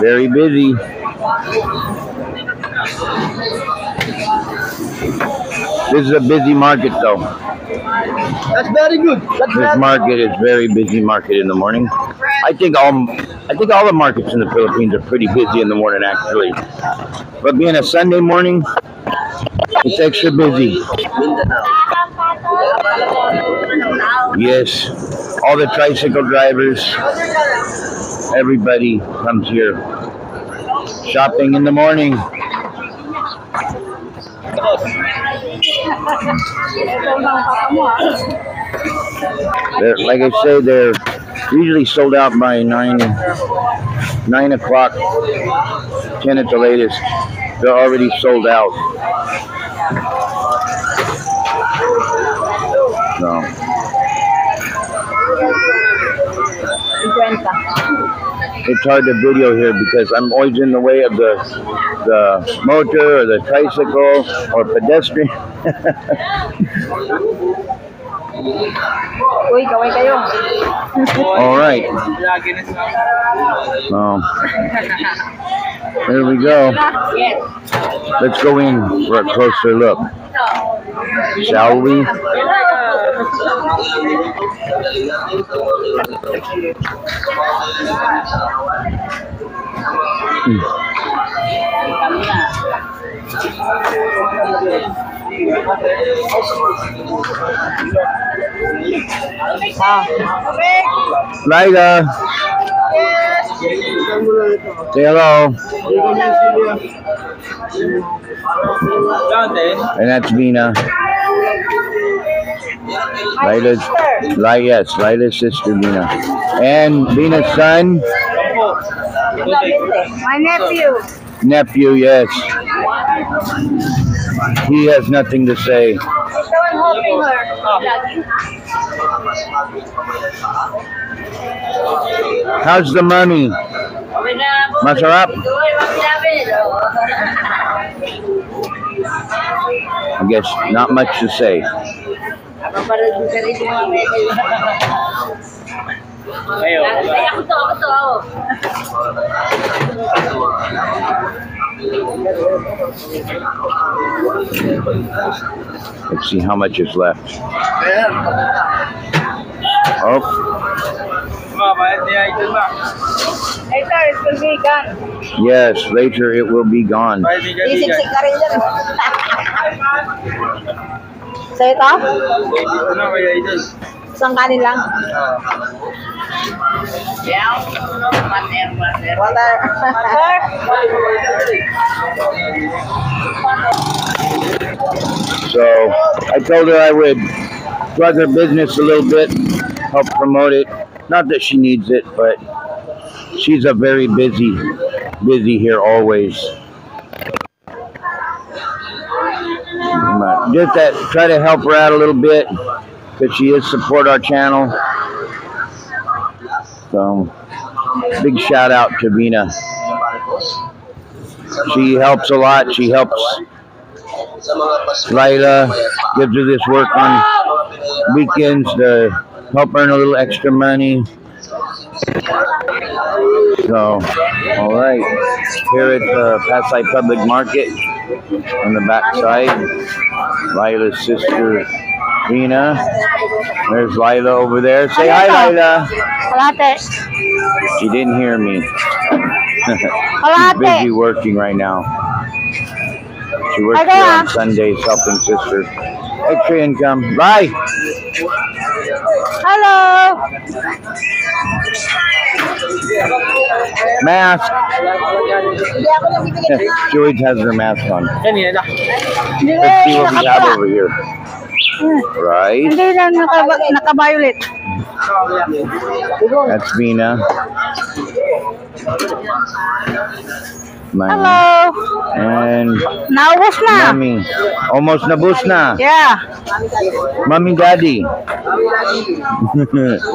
Very busy. This is a busy market though. That's very good. That's This market is very busy market in the morning. I think all I think all the markets in the Philippines are pretty busy in the morning actually. But being a Sunday morning, it's extra busy. Yes. All the tricycle drivers, everybody comes here. Shopping in the morning. They're, like I say, they're usually sold out by nine nine o'clock, ten at the latest. They're already sold out. So it's hard to video here because I'm always in the way of the the motor or the tricycle or pedestrian. Uy, kaway kayo. All right. So there we go. Let's go in for a closer look. Shall we? Layla. Say hello. And that's Vina. Layla's, Layla, yes, Layla's sister Vina. And Vina's son, My nephew. nephew, yes. He has nothing to say. Ito ang helping her. How's the money? Masarap? I guess not much to say. Let's see how much is left. Oh, yes, later it will be gone. Isiksik ka rin dyan. Sa ito? Isang kanin lang? Water. Water? So I told her I would plug her business a little bit, help promote it. Not that she needs it, but she's a very busy, busy here always. But Just that, try to help her out a little bit because she is support our channel. So, big shout out to Vina. She helps a lot. She helps Layla gives her this work on weekends to help earn a little extra money. So, all right, here at the Pasay Public Market on the back side, Layla's sister Vina. There's Layla over there. Say hi, Layla. Kalate. She didn't hear me. She's busy working right now. She works here on Sundays helping sisters. Extra income. Bye. Hello. Mask. Hindi ako nang bibili. she always has her mask on. Let's see what we have over here. Right. Hindi lang naka, naka-violet. That's Vina. Man. Hello. And Naubos na. Mommy. Almost nabus na. Yeah. Mommy Daddy.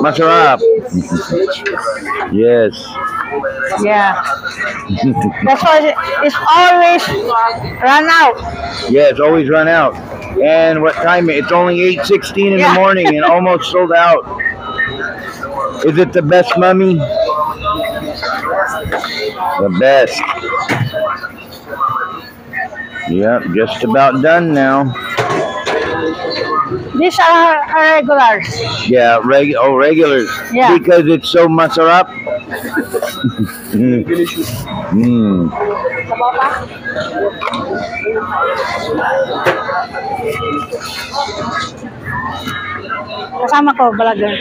Masarap. yes. Yeah. That's why it's always run out. Yeah, it's always run out. And what time? It's only 8.16 in Yeah. the morning and almost sold out. Is it the best mummy? The best. Yep, just about done now. These are, regulars. Yeah, reg oh regulars. Yeah. Because it's so masarap. mm. Sabaw pa? Kasama ko, vlogger.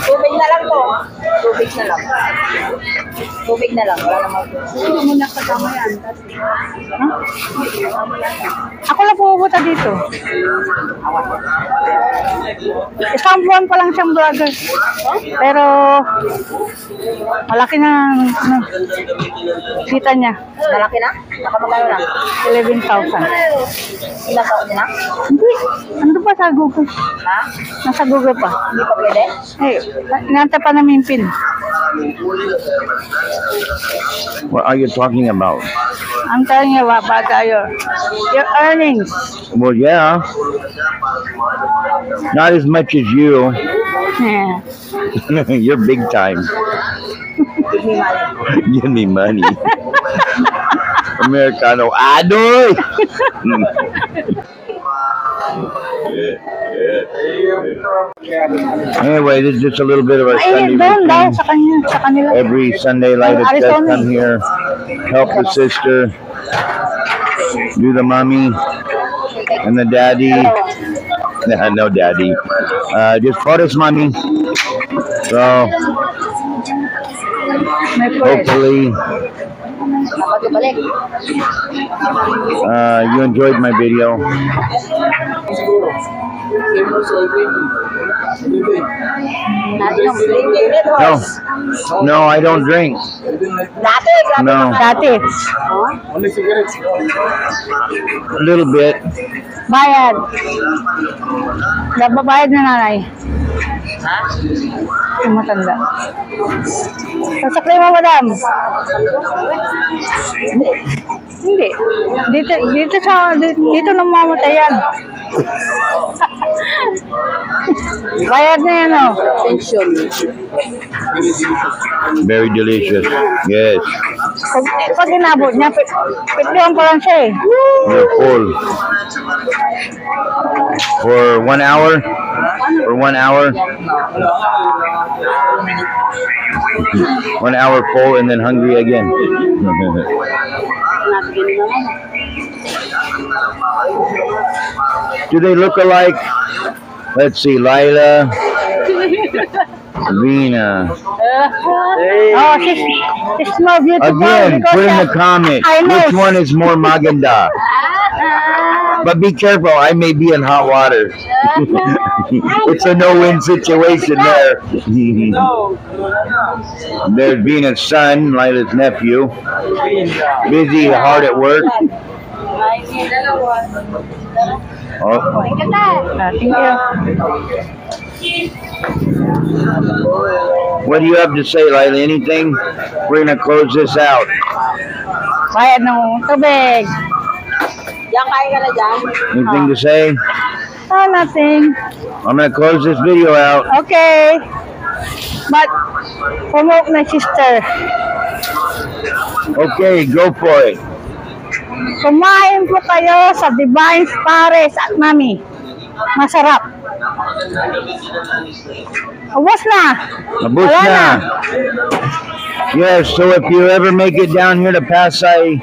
Tubig na lang po. Tubig na lang. Tubig na lang. Wala naman. Hindi mo na kasama yan. Ako lang pupunta dito. Isang buwan pa lang siyang vlogger. Pero, malaki na ano, kita niya. Malaki na? Nakamagano na? 11,000. Ilang taon na? Hindi. Ando pa sa Google. Ha? Nasa Google pa. Hindi pa pwede? Eh, nanta pa namin pin. What are you talking about? I'm telling you about, about your, your earnings. Well, yeah. Not as much as you. Yeah. You're big time. Give me money. Give me money. Americano. Adoy! Anyway, this is just a little bit of our Sunday routine. sa kanya, sa kanila. Every Sunday, Lightus does Arizona. come here, help the sister, do the mommy, and the daddy. No daddy. Uh, just Forest mommy. So, hopefully, Kapag uh, you enjoyed my video. Natin yung drinking it No, no, I don't drink. Dati, grabe No. naman. Dati, A little bit. bayad. Nababayad na nanay. Ha? Yung matanda. Sasakli mo, madam. Hindi. Dito, dito sa, dito, dito namamatay yan. Bayad na yan, oh. Pension. Very delicious. Yes. Pag, pag inabot niya, pit, pitliwan pa lang siya eh. You're full. For one hour? For one hour? One hour full and then hungry again. Do they look alike? Let's see, Layla, Vina. Oh, she's, she's more beautiful Again, put in the comments. Which one is more maganda. But be careful, I may be in hot water. it's a no-win situation there. There's a son, Layla's nephew, busy, hard at work. Oh, thank you. what do you have to say, Layla? Anything? We're gonna close this out. Bayad ng tubig. Yan, kain ka na dyan. Anything to say? Oh, nothing. I'm gonna close this video out. Okay. But, promote my sister. Okay, go for it. Kumain po kayo sa Divine Pares at Mami. Masarap. Ubus na. Mabus Wala na. Yes, so if you ever make it down here to Pasay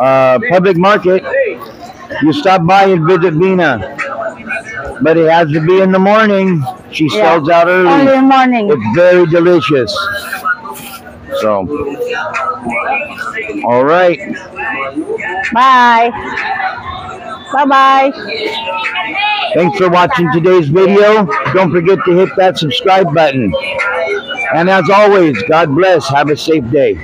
uh, Public Market, you stop by and visit Vina. But it has to be in the morning. She sells out Only early. in morning. It's very delicious. So, all right. Bye. Bye-bye. Thanks for watching today's video. Don't forget to hit that subscribe button. And as always, God bless. Have a safe day.